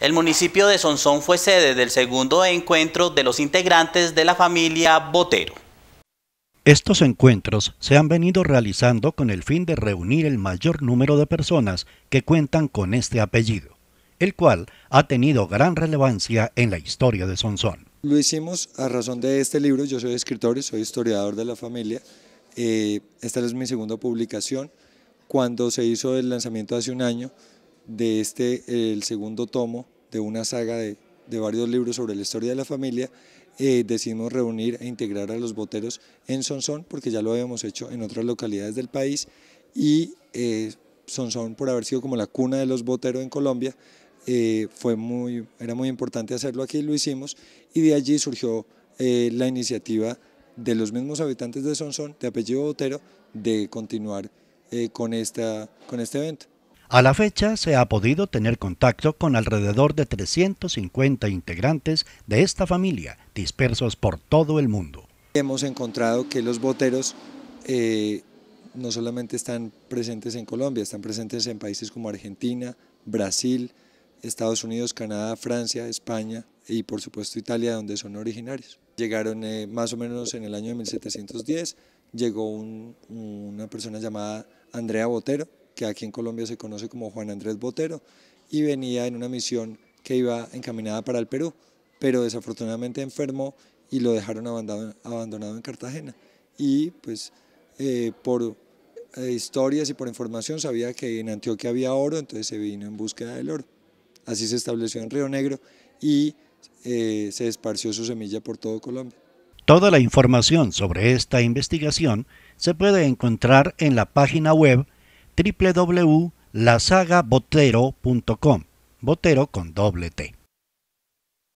El municipio de Sonsón fue sede del segundo encuentro de los integrantes de la familia Botero. Estos encuentros se han venido realizando con el fin de reunir el mayor número de personas que cuentan con este apellido, el cual ha tenido gran relevancia en la historia de Sonsón. Lo hicimos a razón de este libro, yo soy escritor y soy historiador de la familia, eh, esta es mi segunda publicación, cuando se hizo el lanzamiento hace un año de este, el segundo tomo de una saga de, varios libros sobre la historia de la familia, eh, decidimos reunir e integrar a los boteros en Sonsón, porque ya lo habíamos hecho en otras localidades del país, y eh, Sonsón, por haber sido como la cuna de los boteros en Colombia, eh, fue muy, era muy importante hacerlo aquí, lo hicimos, y de allí surgió eh, la iniciativa de los mismos habitantes de Sonsón, de apellido Botero, de continuar con, esta, con este evento. A la fecha se ha podido tener contacto con alrededor de 350 integrantes de esta familia, dispersos por todo el mundo. Hemos encontrado que los boteros eh, no solamente están presentes en Colombia, están presentes en países como Argentina, Brasil, Estados Unidos, Canadá, Francia, España y por supuesto Italia, donde son originarios. Llegaron eh, más o menos en el año de 1710, llegó una persona llamada Andrea Botero, que aquí en Colombia se conoce como Juan Andrés Botero, y venía en una misión que iba encaminada para el Perú, pero desafortunadamente enfermó y lo dejaron abandonado, en Cartagena. Y pues eh, por eh, historias y por información sabía que en Antioquia había oro, entonces se vino en búsqueda del oro. Así se estableció en Río Negro y eh, se esparció su semilla por todo Colombia. Toda la información sobre esta investigación se puede encontrar en la página web www.lasagabotero.com, botero con doble T.